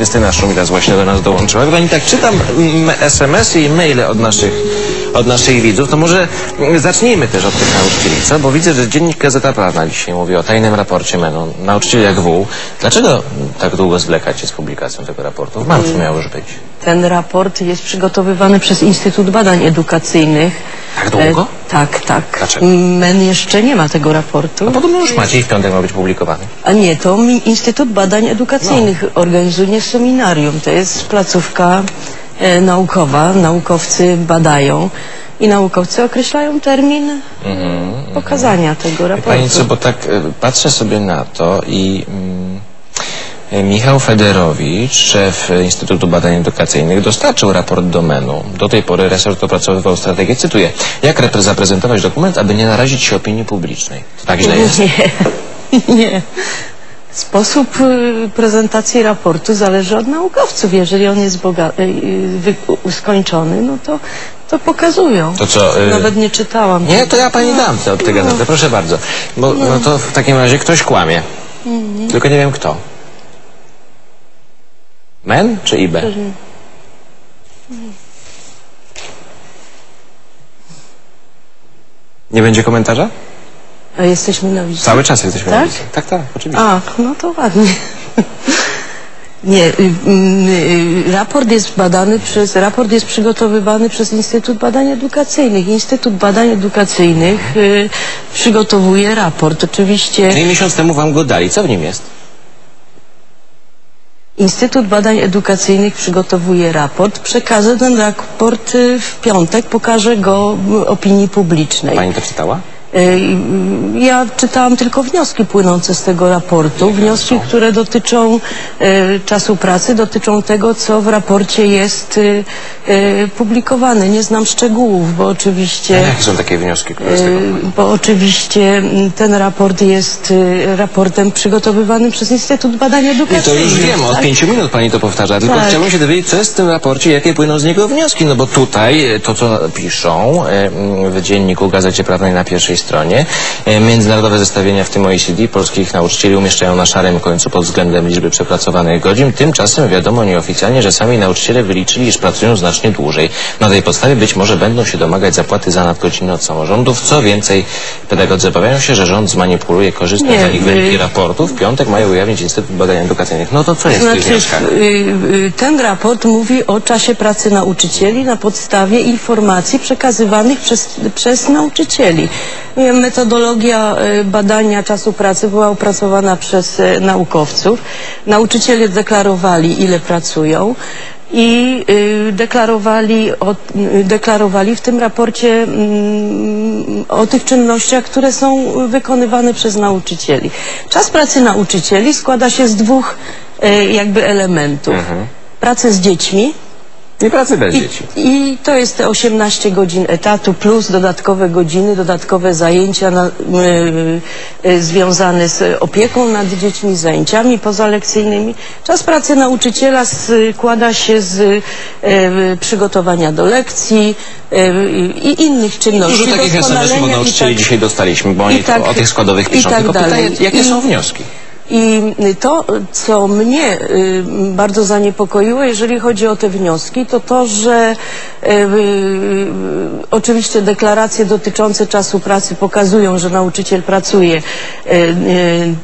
Krystyna Szumilas właśnie do nas dołączyła. Gdy tak czytam mm, SMS-y i maile od naszych, od naszych widzów, to może mm, zacznijmy też od tych nauczycieli, co? Bo widzę, że dziennik Gazeta Prawna dzisiaj mówi o tajnym raporcie MENU. Nauczyciel jak wół. Dlaczego tak długo zwlekacie z publikacją tego raportu? W marcu miało już być. Ten raport jest przygotowywany przez Instytut Badań Edukacyjnych. Tak długo? E, tak, tak. Dlaczego? MEN jeszcze nie ma tego raportu. No podobno już macie i w piątek ma być publikowany. A nie, to mi Instytut Badań Edukacyjnych No. organizuje seminarium. To jest placówka e, naukowa. Naukowcy badają i naukowcy określają termin pokazania tego Wie raportu. Pani co, bo tak e, patrzę sobie na to i mm, Michał Federowicz, szef e, Instytutu Badań Edukacyjnych, dostarczył raport do MENU. Do tej pory resort opracowywał strategię, cytuję, jak zaprezentować dokument, aby nie narazić się opinii publicznej. To tak źle jest? Nie, nie. Sposób y, prezentacji raportu zależy od naukowców. Jeżeli on jest boga- y, skończony, no to, to pokazują. To co, y- Nawet nie czytałam. Nie, to ja pani dam te, te gazety, proszę bardzo. Bo no to w takim razie ktoś kłamie. Tylko nie wiem kto. MEN czy IB? Nie będzie komentarza? A jesteśmy na wizycie? Cały czas jesteśmy na Tak? wizycie. Tak, tak, oczywiście. A, no to ładnie. Nie, y, y, y, raport jest badany przez, raport jest przygotowywany przez Instytut Badań Edukacyjnych. Instytut Badań Edukacyjnych y, przygotowuje raport. Oczywiście No i miesiąc temu wam go dali. Co w nim jest? Instytut Badań Edukacyjnych przygotowuje raport. Przekażę ten raport y, w piątek, pokażę go opinii publicznej. Pani to czytała? Y, Ja czytałam tylko wnioski płynące z tego raportu. Wnioski, które dotyczą y, czasu pracy, dotyczą tego, co w raporcie jest y, publikowane. Nie znam szczegółów, bo oczywiście... Jakie są takie wnioski, które z tego płyną? Bo oczywiście mm, ten raport jest raportem przygotowywanym przez Instytut Badań Edukacyjnych. to już wiem, od tak? pięciu minut pani to powtarza, tylko Tak. chciałbym się dowiedzieć, co jest w tym raporcie, jakie płyną z niego wnioski, no bo tutaj to, co piszą e, m, w dzienniku Gazecie Prawnej na pierwszej stronie, e, międzynarodowe zestawienia, w tym OECD, polskich nauczycieli umieszczają na szarym końcu pod względem liczby przepracowanych godzin, tymczasem wiadomo nieoficjalnie, że sami nauczyciele wyliczyli, iż pracują znacznie dłużej. Na tej podstawie być może będą się domagać zapłaty za nadgodziny od samorządów, co więcej, pedagodzy obawiają się, że rząd zmanipuluje korzystne dla nich wyniki y- raportu. W piątek mają ujawnić Instytut Badań Edukacyjnych. No to co jest w tych Znaczy, wnioskach? y, y, ten raport mówi o czasie pracy nauczycieli na podstawie informacji przekazywanych przez, przez nauczycieli. Metodologia y, badania czasu pracy była opracowana przez y, naukowców. Nauczyciele deklarowali, ile pracują. I y, deklarowali, o, deklarowali w tym raporcie mm, o tych czynnościach, które są wykonywane przez nauczycieli. Czas pracy nauczycieli składa się z dwóch jakby elementów. Pracy z dziećmi Nie pracy bez i, dzieci. i to jest te 18 godzin etatu plus dodatkowe godziny, dodatkowe zajęcia na, y, y, związane z opieką nad dziećmi, zajęciami pozalekcyjnymi. Czas pracy nauczyciela składa się z y, przygotowania do lekcji y, i innych czynności. Dużo takich SMS-ów od i nauczycieli tak- dzisiaj dostaliśmy, bo oni i tak- o tych składowych i piszą. tak Tylko pytanie, dalej. jakie I- są wnioski? I to, co mnie y, bardzo zaniepokoiło, jeżeli chodzi o te wnioski, to to, że y, y, oczywiście deklaracje dotyczące czasu pracy pokazują, że nauczyciel pracuje mm,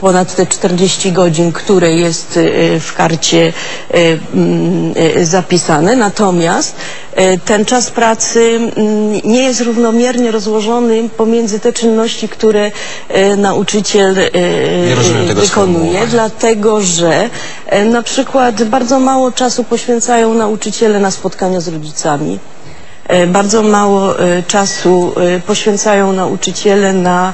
ponad te 40 godzin, które jest w karcie mm, zapisane. Natomiast ten czas pracy mm, nie jest równomiernie rozłożony pomiędzy te czynności, które nauczyciel y, wykonuje, dlatego że e, na przykład bardzo mało czasu poświęcają nauczyciele na spotkania z rodzicami. E, Bardzo mało e, czasu poświęcają nauczyciele na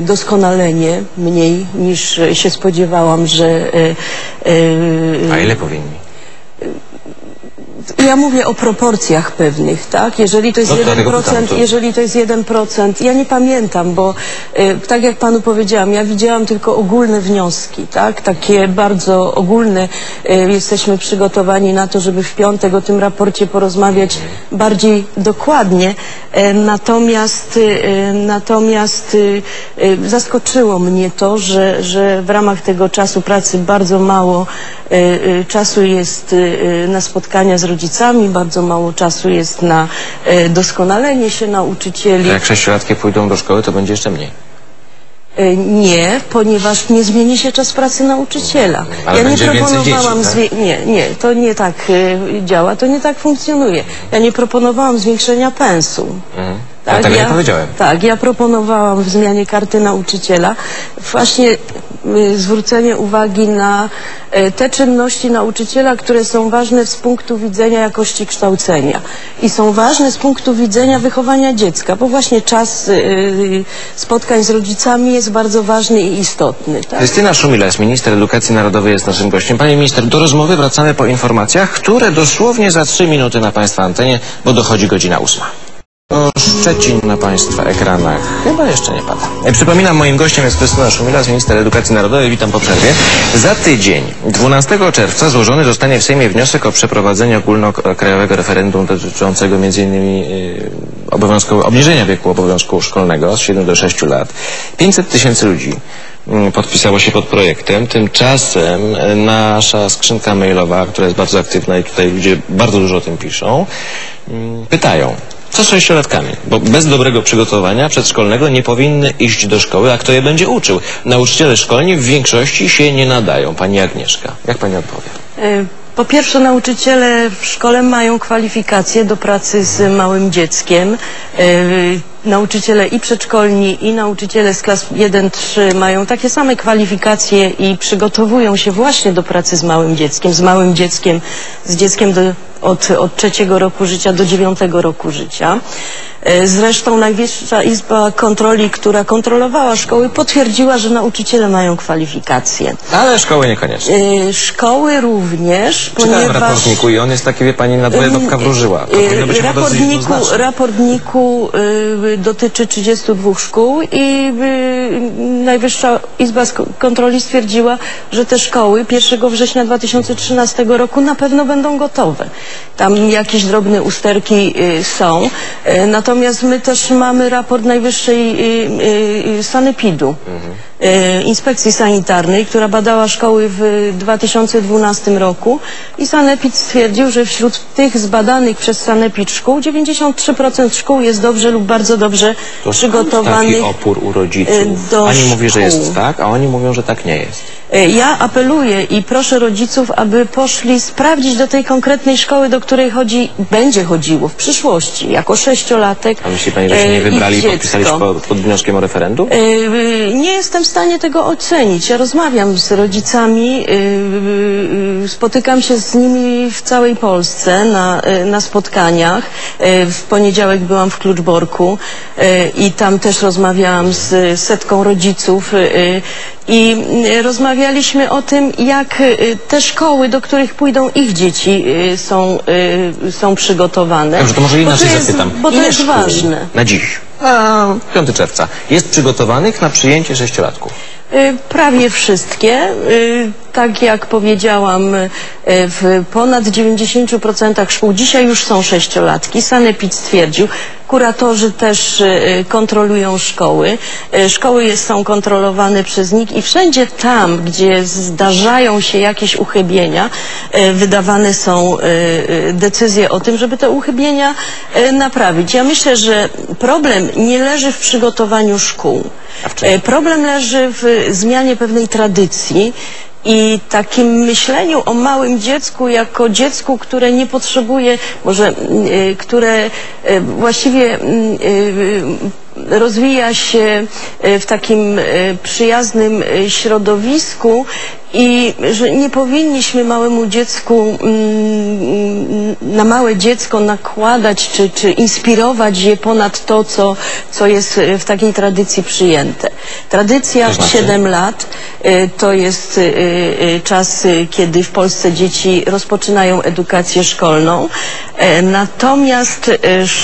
doskonalenie, mniej niż się spodziewałam, że A ile powinni? Ja mówię o proporcjach pewnych, tak? Jeżeli to jest No, pytam, 1%, to- jeżeli to jest 1%, ja nie pamiętam, bo y, tak jak panu powiedziałam, ja widziałam tylko ogólne wnioski, tak? Takie bardzo ogólne. Y, jesteśmy przygotowani na to, żeby w piątek o tym raporcie porozmawiać bardziej dokładnie. E, natomiast y, natomiast y, y, zaskoczyło mnie to, że, że w ramach tego czasu pracy bardzo mało y, y, czasu jest y, y, na spotkania z rodzicami, bardzo mało czasu jest na y, doskonalenie się nauczycieli. Jak sześciolatki pójdą do szkoły, to będzie jeszcze mniej. Y, Nie, ponieważ nie zmieni się czas pracy nauczyciela. Ale ja nie będzie więcej proponowałam dzieci, tak? zwie- nie, nie, to nie tak y, działa, to nie tak funkcjonuje. Ja nie proponowałam zwiększenia pensum. Mhm. Ja tego nie powiedziałem. Tak, ja proponowałam w zmianie karty nauczyciela właśnie zwrócenie uwagi na y, te czynności nauczyciela, które są ważne z punktu widzenia jakości kształcenia i są ważne z punktu widzenia wychowania dziecka, bo właśnie czas y, y, spotkań z rodzicami jest bardzo ważny i istotny. Tak? Krystyna Szumilas, minister edukacji narodowej jest naszym gościem. Panie minister, do rozmowy wracamy po informacjach, które dosłownie za trzy minuty na Państwa antenie, bo dochodzi godzina ósma. O Szczecin na Państwa ekranach chyba jeszcze nie pada. E, Przypominam, moim gościem jest Krystyna Szumilas, minister edukacji narodowej. Witam po przerwie. Za tydzień, 12 czerwca, złożony zostanie w Sejmie wniosek o przeprowadzenie ogólnokrajowego referendum dotyczącego m.in. Yy, obowiązku, obniżenia wieku obowiązku szkolnego z 7 do 6 lat. 500 tysięcy ludzi mm, podpisało się pod projektem. Tymczasem e, nasza skrzynka mailowa, która jest bardzo aktywna i tutaj ludzie bardzo dużo o tym piszą, mm, pytają, co z sześciolatkami? Bo bez dobrego przygotowania przedszkolnego nie powinny iść do szkoły, a kto je będzie uczył? Nauczyciele szkolni w większości się nie nadają. Pani Agnieszka, jak pani odpowie? Y, Po pierwsze, nauczyciele w szkole mają kwalifikacje do pracy z małym dzieckiem. Nauczyciele i przedszkolni, i nauczyciele z klas 1-3 mają takie same kwalifikacje i przygotowują się właśnie do pracy z małym dzieckiem, z małym dzieckiem, z dzieckiem do, od, od trzeciego roku życia do dziewiątego roku życia. Y, Zresztą Najwyższa Izba Kontroli, która kontrolowała szkoły, potwierdziła, że nauczyciele mają kwalifikacje. Ale szkoły niekoniecznie. Y, Szkoły również, Czytałem w ponieważ... raportniku i on jest taki, wie pani, na dwoje babka wróżyła. Dosyć raportniku, raportniku y, dotyczy 32 szkół i y, Najwyższa Izba Kontroli stwierdziła, że te szkoły 1 września 2013 roku na pewno będą gotowe. Tam jakieś drobne usterki y, są. Y, Natomiast my też mamy raport Najwyższej Sanepidu. y, Inspekcji Sanitarnej, która badała szkoły w 2012 roku i Sanepid stwierdził, że wśród tych zbadanych przez Sanepid szkół 93% szkół jest dobrze lub bardzo dobrze To przygotowanych. taki opór u rodziców. y, do Pani mówi, że jest tak, a oni mówią, że tak nie jest. Y, Ja apeluję i proszę rodziców, aby poszli sprawdzić do tej konkretnej szkoły, do której chodzi, będzie chodziło w przyszłości, jako sześciolatek. A myśli pani, że się nie wybrali i podpisali pod, pod wnioskiem o referendum? Nie jestem stanie tego ocenić. Ja rozmawiam z rodzicami, y, y, y, spotykam się z nimi w całej Polsce na, na spotkaniach. W poniedziałek byłam w Kluczborku i tam też rozmawiałam z setką rodziców. I rozmawialiśmy o tym, jak te szkoły, do których pójdą ich dzieci, są, są przygotowane. Dobrze, to może Bo inaczej jest, zapytam. Bo to Ile jest ważne. Na dziś, a 5 czerwca, jest przygotowanych na przyjęcie sześciolatków. Y, Prawie wszystkie. Tak jak powiedziałam, y, w ponad 90% szkół dzisiaj już są sześciolatki. Sanepid stwierdził. Kuratorzy też y, kontrolują szkoły. Y, Szkoły są kontrolowane przez NIK i wszędzie tam, gdzie zdarzają się jakieś uchybienia, wydawane są decyzje o tym, żeby te uchybienia naprawić. Ja myślę, że problem nie leży w przygotowaniu szkół. E, Problem leży w zmianie pewnej tradycji i takim myśleniu o małym dziecku jako dziecku, które nie potrzebuje, może mm, e, które e, właściwie mm, e, rozwija się w takim przyjaznym środowisku I że nie powinniśmy małemu dziecku, mm, na małe dziecko nakładać czy, czy inspirować je ponad to, co, co jest w takiej tradycji przyjęte. Tradycja To znaczy? 7 lat e, to jest e, e, czas, kiedy w Polsce dzieci rozpoczynają edukację szkolną. E, Natomiast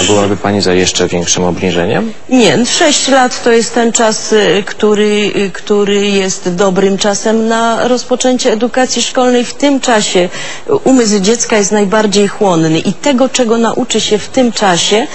A byłaby Pani za jeszcze większym obniżeniem? nie, 6 lat to jest ten czas, y, który, y, który jest dobrym czasem na rozpoczęcie edukacji szkolnej. W tym czasie umysł dziecka jest najbardziej chłonny i tego, czego nauczy się w tym czasie,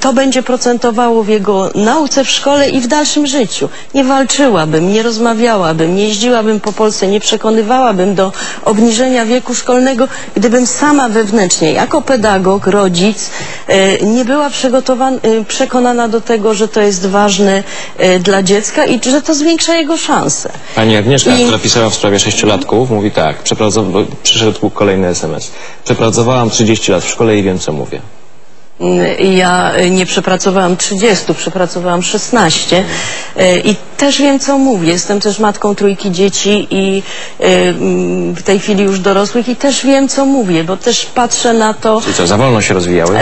to będzie procentowało w jego nauce w szkole i w dalszym życiu. Nie walczyłabym, nie rozmawiałabym, nie jeździłabym po Polsce, nie przekonywałabym do obniżenia wieku szkolnego, gdybym sama wewnętrznie, jako pedagog, rodzic, e, nie była e, przekonana do tego, że to jest ważne e, dla dziecka i że to zwiększa jego szanse. Pani Agnieszka, I- która pisała w sprawie sześciolatków, mówi tak, przyszedł kolejny SMS. Przepracowałam 30 lat w szkole i wiem, co mówię. Mm, Ja e, nie przepracowałam 30, przepracowałam 16 e, i też wiem, co mówię. Jestem też matką trójki dzieci i e, mm, w tej chwili już dorosłych i też wiem, co mówię, bo też patrzę na to, Czyli co, za wolno się rozwijały?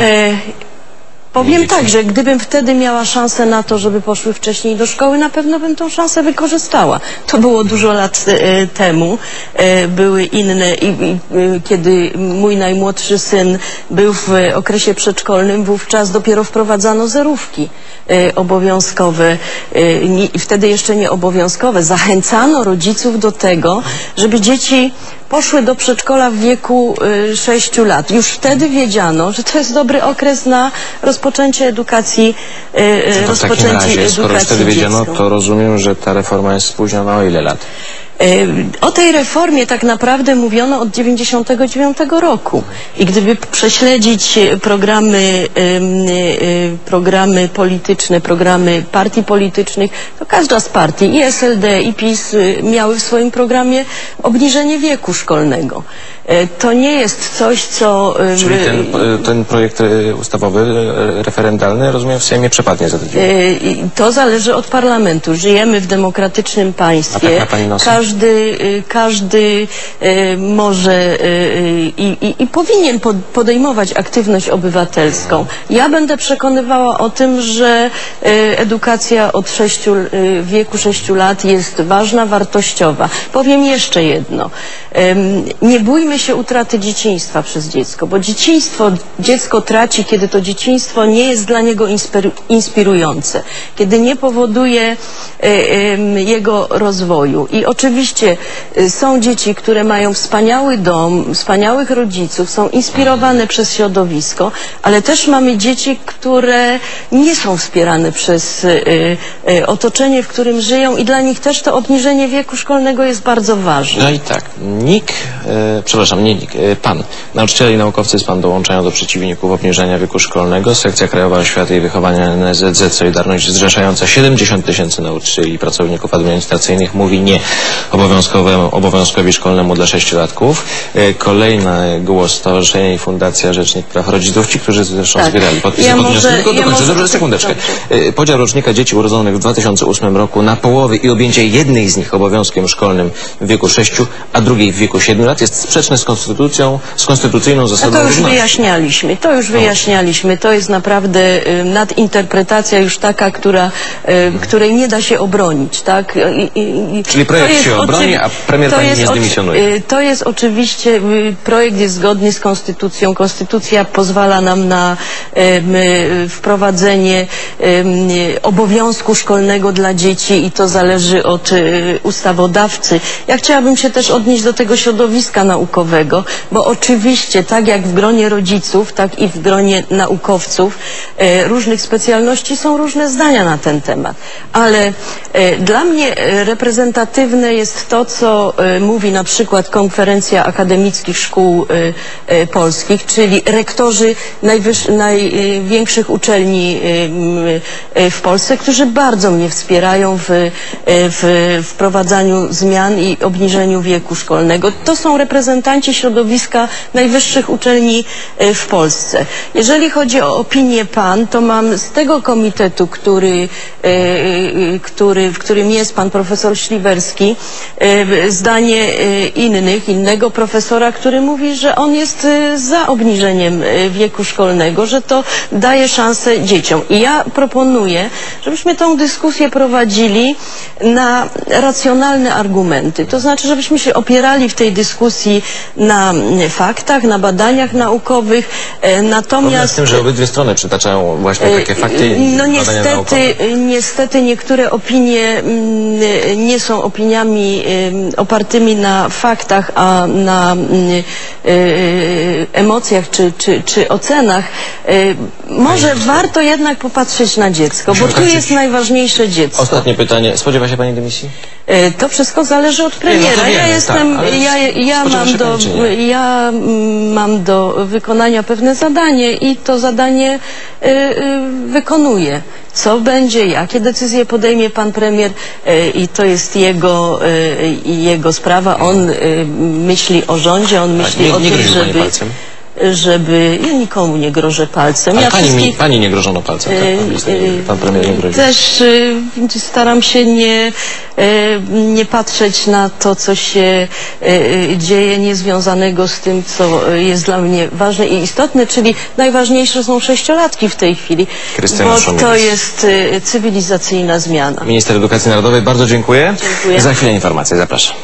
Powiem Dzieci. tak, że gdybym wtedy miała szansę na to, żeby poszły wcześniej do szkoły, na pewno bym tą szansę wykorzystała. To było dużo lat e, temu. E, były inne i, i e, kiedy mój najmłodszy syn był w e, okresie przedszkolnym, wówczas dopiero wprowadzano zerówki e, obowiązkowe, e, nie, wtedy jeszcze nie obowiązkowe. Zachęcano rodziców do tego, żeby dzieci poszły do przedszkola w wieku y, 6 lat. Już wtedy wiedziano, że to jest dobry okres na rozpoczęcie edukacji, y, y, To w takim rozpoczęcie razie, skoro już edukacji wtedy wiedziano, dziecka. to rozumiem, że ta reforma jest spóźniona o ile lat? O tej reformie tak naprawdę mówiono od 99 roku. I gdyby prześledzić e, programy, e, programy polityczne, programy partii politycznych, to każda z partii, i SLD, i PiS, e, miały w swoim programie obniżenie wieku szkolnego. E, To nie jest coś, co... Czyli ten, ten projekt ustawowy, referendalny, rozumiem, w Sejmie przepadnie za tydzień. To zależy od parlamentu. Żyjemy w demokratycznym A państwie. tak ma pani? Każdy, y, każdy y, może y, y, i, i, i powinien pod- podejmować aktywność obywatelską. Ja będę przekonywała o tym, że edukacja od sześciu, y, w wieku 6 lat jest ważna, wartościowa. Powiem jeszcze jedno. Nie bójmy się utraty dzieciństwa przez dziecko, bo dzieciństwo dziecko traci, kiedy to dzieciństwo nie jest dla niego inspiru- inspirujące, kiedy nie powoduje ym, jego rozwoju. I oczywiście y, są dzieci, które mają wspaniały dom, wspaniałych rodziców, są inspirowane przez środowisko, ale też mamy dzieci, które nie są wspierane przez y, y, otoczenie, w którym żyją i dla nich też to obniżenie wieku szkolnego jest bardzo ważne. No i tak, NIK, przepraszam, nie NIK, PAN. Nauczyciele i naukowcy z PAN dołączają do przeciwników obniżenia wieku szkolnego. Sekcja Krajowa Oświaty i Wychowania NSZZ Solidarność zrzeszająca 70 tysięcy nauczycieli i pracowników administracyjnych mówi nie obowiązkowemu, obowiązkowi szkolnemu dla sześciolatków. E, Kolejny głos Stowarzyszenie i Fundacja Rzecznik Praw Rodziców, ci, którzy zresztą Tak. zbierali podpisy Ja pod może- wnioskiem. Tylko ja dokończę, dobrze, sekundeczkę. Dobrze. Podział rocznika dzieci urodzonych w 2008 roku na połowy i objęcie jednej z nich obowiązkiem szkolnym w wieku 6, a drugiej w wieku 7 lat jest sprzeczne z konstytucją, z konstytucyjną No zasadą to już równości. wyjaśnialiśmy, to już wyjaśnialiśmy. To jest naprawdę y, nadinterpretacja już taka, która, y, której nie da się obronić, tak? I, i, Czyli projekt jest się obroni, a premier to pani jest nie zdymisjonuje. y, To jest oczywiście, y, projekt jest zgodny z konstytucją. Konstytucja pozwala nam na y, wprowadzenie obowiązku szkolnego dla dzieci i to zależy od ustawodawcy. Ja chciałabym się też odnieść do tego środowiska naukowego, bo oczywiście tak jak w gronie rodziców, tak i w gronie naukowców e, różnych specjalności są różne zdania na ten temat. Ale e, dla mnie e, reprezentatywne jest to, co e, mówi na przykład konferencja akademickich szkół e, e, polskich, czyli rektorzy największych uczelni w Polsce, którzy bardzo mnie wspierają w, w wprowadzaniu zmian i obniżeniu wieku szkolnego. To są reprezentanci środowiska najwyższych uczelni w Polsce. Jeżeli chodzi o opinię PAN, to mam z tego komitetu, który, który, w którym jest pan profesor Śliwerski, zdanie e, innych, innego profesora, który mówi, że on jest e, za obniżeniem e, wieku szkolnego, że to daje szansę dzieciom. I ja proponuję, żebyśmy tą dyskusję prowadzili na racjonalne argumenty. To znaczy, żebyśmy się opierali w tej dyskusji na mm, faktach, na badaniach naukowych, e, natomiast... z tym, że obydwie strony przytaczają właśnie takie fakty i No niestety, niestety niektóre opinie mm, nie są opiniami ym, opartymi na faktach, a na mm, y, emocjach czy, czy, czy ocenach. Y, Może warto jednak popatrzeć na dziecko, bo tu jest najważniejsze dziecko. Ostatnie pytanie. Spodziewa się Pani dymisji? E, To wszystko zależy od no premiera. wiemy, ja tak, jestem, ja, ja, mam do, ja mm, mam do wykonania pewne zadanie i to zadanie wykonuję. Co będzie, jakie decyzje podejmie pan premier y, i to jest jego, i jego sprawa. On y, myśli o rządzie, on myśli nie- o nie tym, grozi pani żeby, palcem? Żeby... Ja nikomu nie grożę palcem. Ale ja pani, mi, wszystkich- pani nie grożono palcem, tak? Pan, minister, Yy, pan premier nie grozi. Też y, staram się nie, nie patrzeć na to, co się dzieje niezwiązanego z tym, co jest dla mnie ważne i istotne, czyli najważniejsze są sześciolatki w tej chwili, Krystyna bo to jest cywilizacyjna zmiana. Minister Edukacji Narodowej, bardzo dziękuję. Dziękuję. Za chwilę informacje, zapraszam.